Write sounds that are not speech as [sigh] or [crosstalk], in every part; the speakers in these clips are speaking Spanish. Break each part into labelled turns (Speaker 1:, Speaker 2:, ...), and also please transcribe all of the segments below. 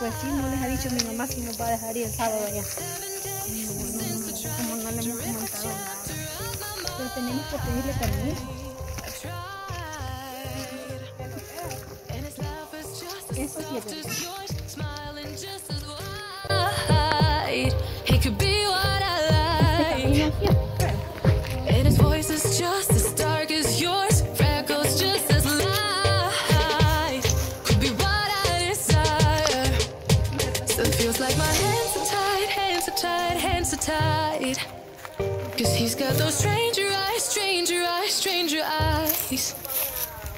Speaker 1: Pues sí, no les ha dicho mi mamá si nos va a dejar ir el sábado allá. Como no le hemos comentado nada. Pero tenemos que pedirle permiso. Eso sí es verdad.
Speaker 2: Cause he's got those stranger eyes, stranger eyes, stranger eyes.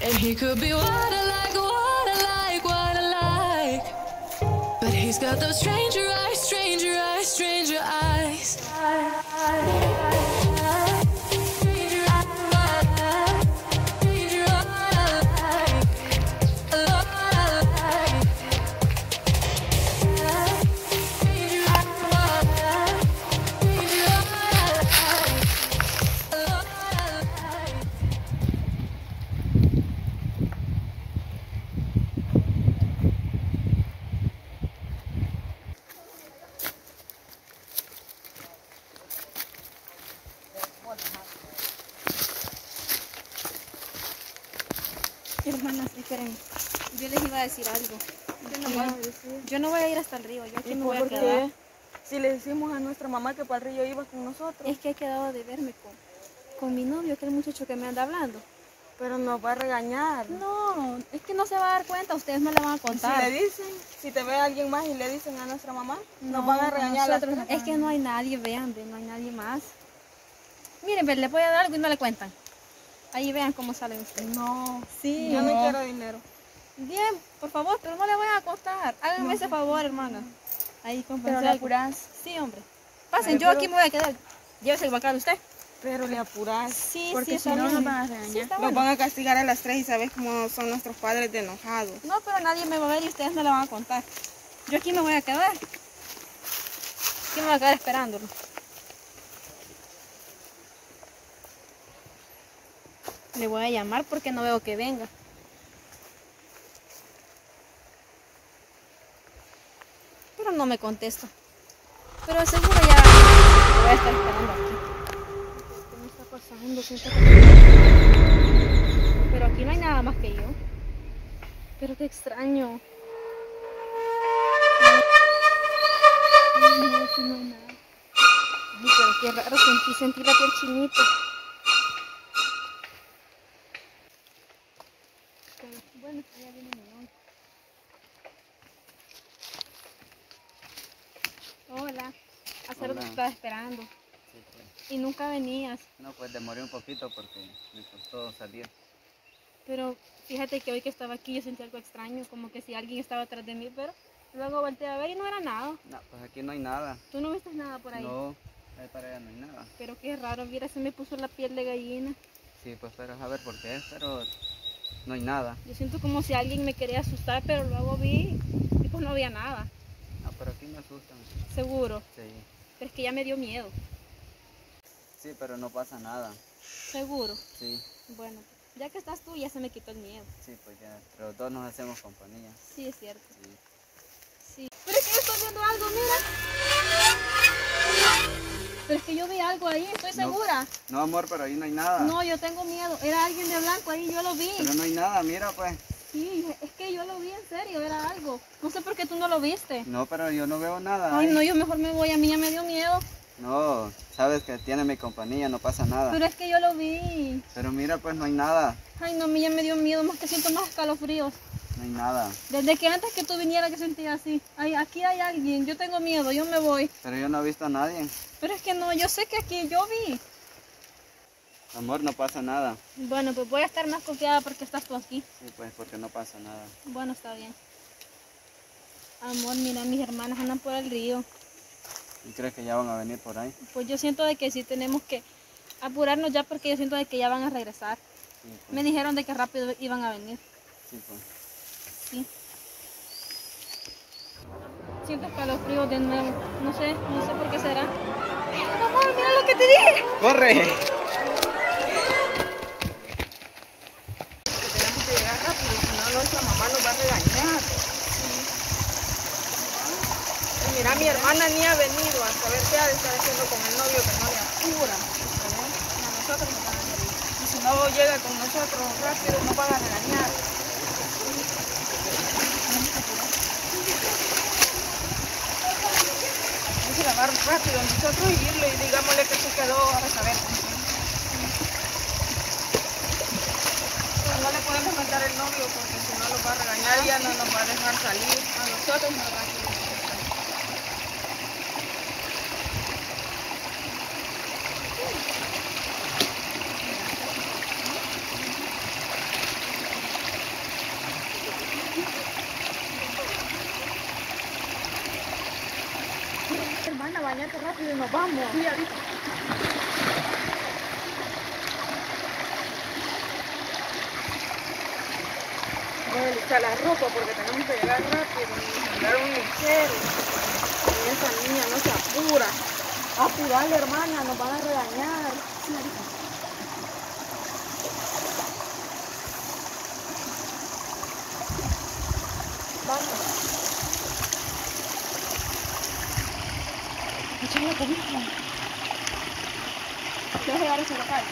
Speaker 2: And he could be what I like, what I like, what I like. But he's got those stranger eyes, stranger eyes, stranger eyes.
Speaker 1: Hermanas, esperen. Yo les iba a decir algo. Yo no voy a ir hasta el río, yo aquí
Speaker 3: ¿Y
Speaker 1: me voy a quedar.
Speaker 3: Si le decimos a nuestra mamá que para el río iba con nosotros,
Speaker 1: Es que he quedado de verme con, con mi novio, que el muchacho que me anda hablando.
Speaker 3: pero nos va a regañar.
Speaker 1: No, es que no se va a dar cuenta, ustedes me la van a
Speaker 3: Y Si
Speaker 1: contar.
Speaker 3: le dicen, si te ve alguien más y le dicen a nuestra mamá,
Speaker 1: No,
Speaker 3: nos van a regañar. a
Speaker 1: nosotros-. Es que no hay nadie, vean, ve, no hay nadie más. Miren, le voy a dar algo y no le cuentan. Ahí vean cómo salen ustedes.
Speaker 3: No,
Speaker 1: Sí,
Speaker 3: yo no
Speaker 1: no.
Speaker 3: quiero dinero.
Speaker 1: Bien, por favor, pero no le voy a contar. Háganme ese favor, hermana. Ahí,
Speaker 3: Pero
Speaker 1: cómprense
Speaker 3: le apurás.
Speaker 1: Sí, hombre. Pasen, yo
Speaker 3: pero-
Speaker 1: aquí me voy a quedar. Llévese el bacal usted.
Speaker 3: Pero le apurás.
Speaker 1: Sí,
Speaker 3: porque
Speaker 1: sí,
Speaker 3: si no nos van a
Speaker 1: Sí,
Speaker 3: regañar. Nos
Speaker 1: bueno.
Speaker 3: van a castigar a las tres y sabes cómo son nuestros padres de enojados.
Speaker 1: No, pero nadie me va a ver y ustedes me la van a contar. Yo aquí me voy a quedar. Aquí me voy a quedar esperándolo. Le voy a llamar porque no veo que venga. Pero no me contesta. Pero seguro ya voy a estar esperando aquí. ¿Qué me está pasando? Siento que- Pero aquí no hay nada más que yo. Pero qué extraño. Ay, pero qué raro sentí, sentí la piel chinita. Pero, bueno, allá viene mi novio. Hola. Estaba esperando.
Speaker 4: Sí, pues.
Speaker 1: Y nunca venías.
Speaker 4: No, pues demoré un poquito porque me costó salir.
Speaker 1: Pero fíjate que hoy que estaba aquí yo sentí algo extraño, como que si alguien estaba atrás de mí, pero luego volteé a ver y no era nada.
Speaker 4: No, pues aquí no hay nada.
Speaker 1: Tú no viste nada por ahí.
Speaker 4: No, ahí para allá no hay nada.
Speaker 1: Pero qué raro, mira, se me puso la piel de gallina.
Speaker 4: Sí, pues pero a ver por qué pero no hay nada.
Speaker 1: Yo siento como si alguien me quería asustar, pero luego vi y pues no había nada,
Speaker 4: No, pero aquí me asustan.
Speaker 1: seguro.
Speaker 4: Sí,
Speaker 1: Pero es que ya me dio miedo,
Speaker 4: sí, pero no pasa nada.
Speaker 1: seguro.
Speaker 4: Sí,
Speaker 1: Bueno, ya que estás tú ya se me quitó el miedo.
Speaker 4: sí, pues ya, entre los dos nos hacemos compañía.
Speaker 1: Sí, es cierto.
Speaker 4: Sí.
Speaker 1: Sí. Pero es que yo estoy viendo algo, mira. Pero es que yo vi algo ahí, estoy
Speaker 4: No.
Speaker 1: segura.
Speaker 4: No, amor, pero ahí no hay nada.
Speaker 1: No, yo tengo miedo. Era alguien de blanco ahí, yo lo vi.
Speaker 4: Pero no hay nada, mira pues.
Speaker 1: Sí, es que yo lo vi en serio, era algo. No sé por qué tú no lo viste.
Speaker 4: No, pero yo no veo nada.
Speaker 1: Ay,
Speaker 4: ahí.
Speaker 1: no, yo mejor me voy, a mí ya me dio miedo.
Speaker 4: No, sabes que tiene mi compañía, no pasa nada.
Speaker 1: Pero es que yo lo vi.
Speaker 4: Pero mira, pues no hay nada.
Speaker 1: Ay, no, a mí ya me dio miedo, más que siento más escalofríos.
Speaker 4: No hay nada.
Speaker 1: Desde que antes que tú vinieras que sentía así. Ay, aquí hay alguien, yo tengo miedo, yo me voy.
Speaker 4: Pero yo no he visto a nadie.
Speaker 1: Pero es que no, yo sé que aquí yo vi.
Speaker 4: Amor, no pasa nada.
Speaker 1: Bueno, pues voy a estar más confiada porque estás tú aquí.
Speaker 4: Sí, pues porque no pasa nada.
Speaker 1: Bueno, está bien. Amor, mira, mis hermanas andan por el río.
Speaker 4: ¿Y crees que ya van a venir por ahí?
Speaker 1: Pues yo siento de que sí tenemos que apurarnos ya porque yo siento de que ya van a regresar.
Speaker 4: Sí, pues.
Speaker 1: Me dijeron de que rápido iban a venir.
Speaker 4: Sí, pues.
Speaker 1: Sí. Siento escalofríos de nuevo. No sé, no sé por qué será. Amor, mira lo que te dije.
Speaker 4: ¡Corre!
Speaker 3: Tenemos que llegar rápido, si no nuestra mamá nos va a regañar. Mi hermana ni ha venido a saber qué ha de estar haciendo con el novio que no le apura. A nosotros nos van a reír. Y si no llega con nosotros rápido, nos van a regañar. Hay que lavar rápido nosotros y irle y digámosle que se quedó a saber. Pero no le podemos mandar el novio porque si no lo va a regañar ya no nos va a dejar salir. A nosotros nos va a dejar salir.
Speaker 1: Hermana, bañate rápido y nos vamos. Sí, ahorita.
Speaker 3: Voy a la ropa porque tenemos que llegar rápido y mandar un ligero. Y esa niña no se apura.
Speaker 1: Apurale, hermana, nos van a regañar. Sí, ahorita. Vamos. Échale la cobija.
Speaker 3: ¿Te vas a llevar ese local?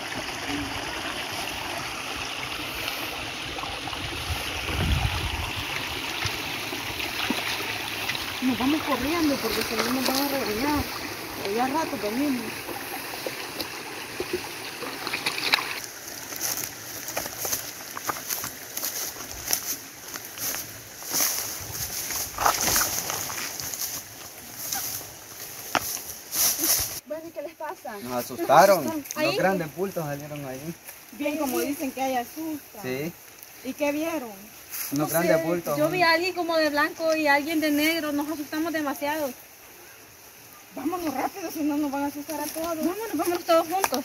Speaker 1: Nos vamos corriendo porque si no nos van a ya rato venimos.
Speaker 3: Bueno, ¿y qué les pasa?
Speaker 4: Nos asustaron. [laughs]
Speaker 1: Ahí.
Speaker 4: Los grandes bultos salieron ahí.
Speaker 3: Bien, como dicen que hay asusta.
Speaker 4: Sí.
Speaker 3: ¿Y qué vieron?
Speaker 4: Unos
Speaker 1: No
Speaker 4: grandes
Speaker 1: sé,
Speaker 4: bultos.
Speaker 1: Yo vi a alguien como de blanco y a alguien de negro. Nos asustamos demasiado.
Speaker 3: Vámonos rápido, si no nos van a asustar a todos.
Speaker 1: Vámonos, vámonos todos juntos.